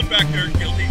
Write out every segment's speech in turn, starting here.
load back there, guilty.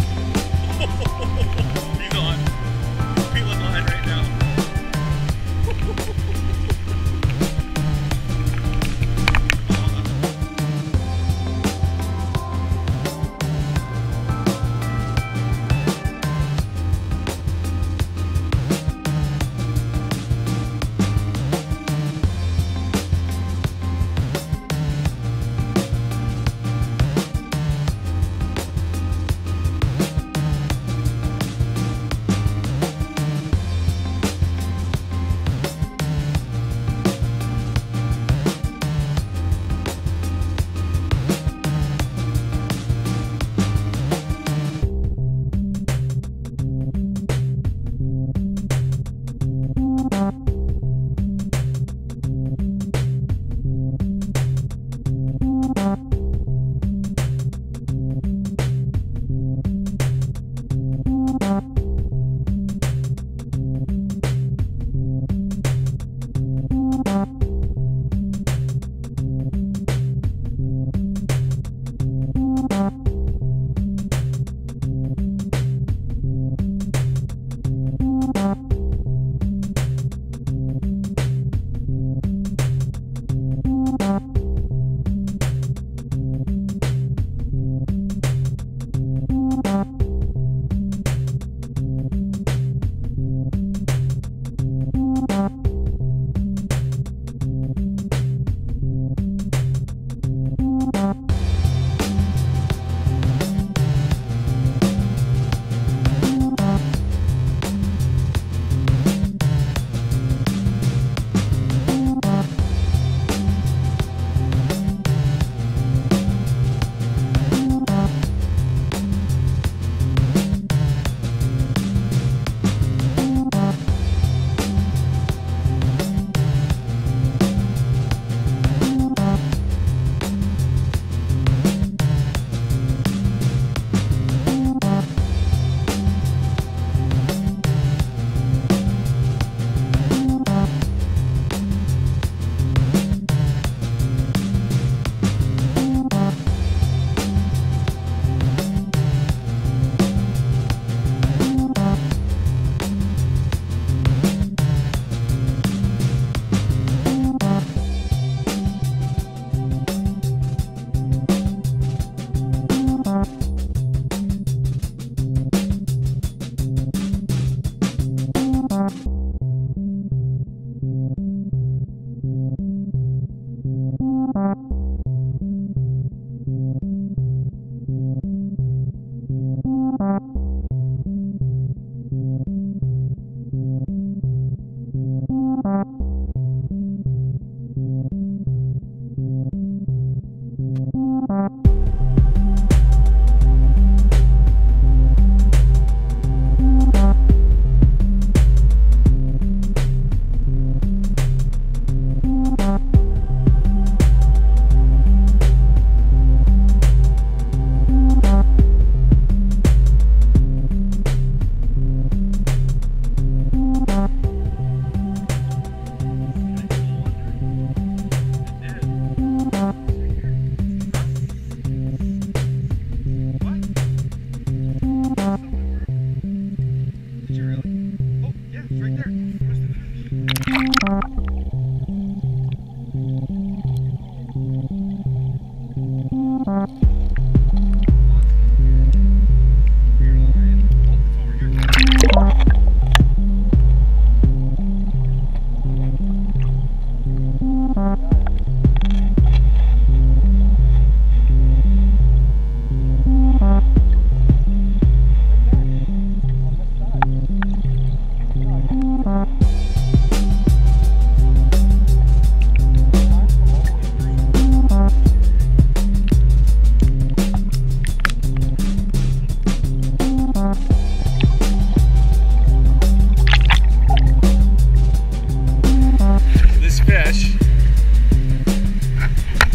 fish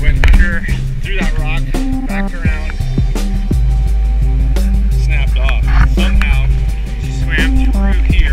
went under through that rock, back around, snapped off. Somehow she swam through here.